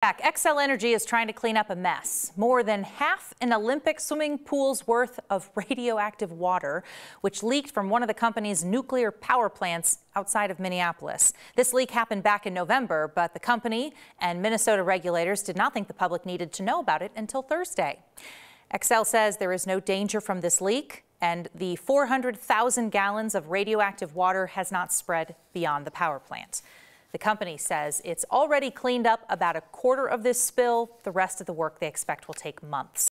Back, Xcel Energy is trying to clean up a mess. More than half an Olympic swimming pool's worth of radioactive water, which leaked from one of the company's nuclear power plants outside of Minneapolis. This leak happened back in November, but the company and Minnesota regulators did not think the public needed to know about it until Thursday. Xcel says there is no danger from this leak, and the 400,000 gallons of radioactive water has not spread beyond the power plant. The company says it's already cleaned up about a quarter of this spill. The rest of the work they expect will take months.